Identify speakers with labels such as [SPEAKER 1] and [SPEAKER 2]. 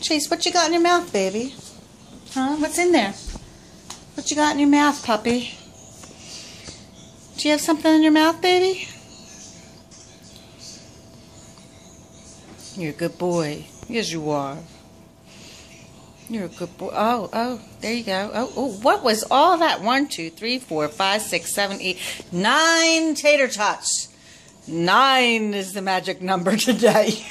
[SPEAKER 1] Chase, what you got in your mouth, baby? Huh? What's in there? What you got in your mouth, puppy? Do you have something in your mouth, baby? You're a good boy. Yes, you are. You're a good boy. Oh, oh, there you go. Oh, oh, what was all that? One, two, three, four, five, six, seven, eight, nine tater tots. Nine is the magic number today.